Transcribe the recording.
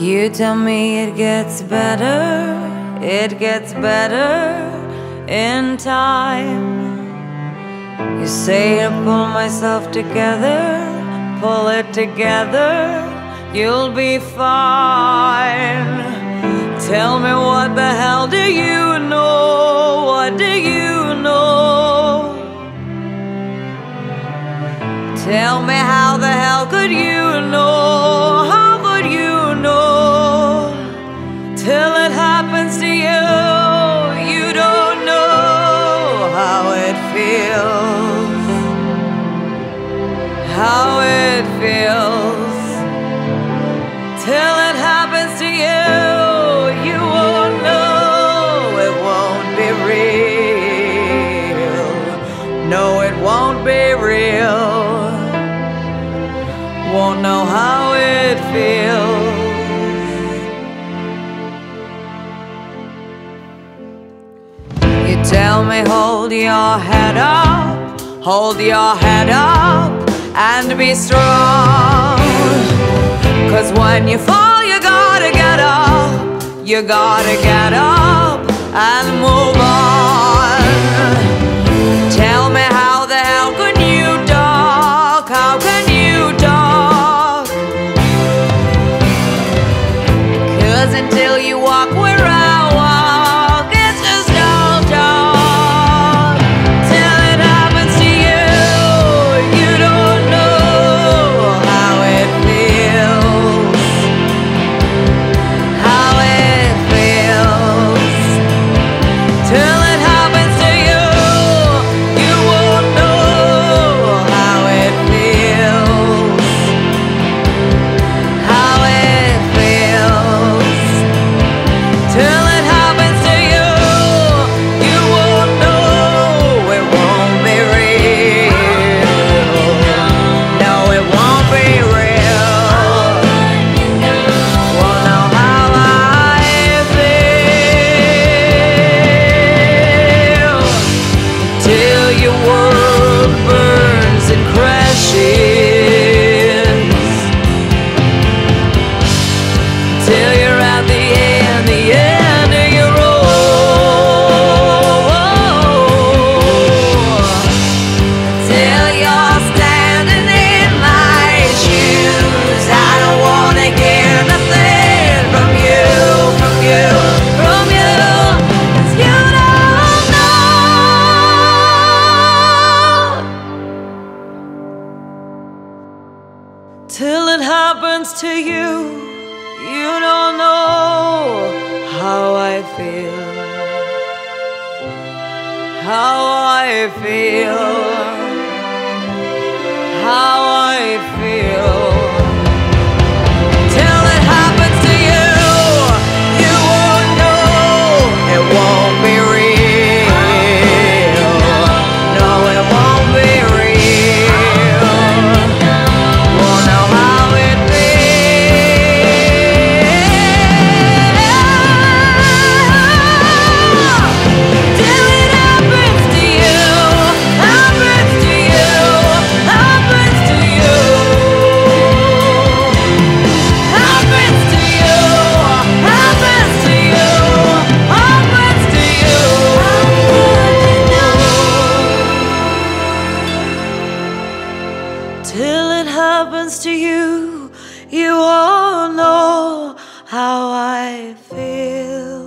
You tell me it gets better, it gets better in time. You say to pull myself together, pull it together, you'll be fine. Tell me what the hell do you know? What do you feels. How it feels. Till it happens to you, you won't know. It won't be real. No, it won't be real won't know how You tell me, hold your head up, hold your head up, and be strong. Cause when you fall, you gotta get up, you gotta get up and move on. Tell me how the hell can you talk? How can you talk? Cause until you walk where I Till Till it happens to you, you don't know how I feel. How I feel, happens to you, you all know how I feel.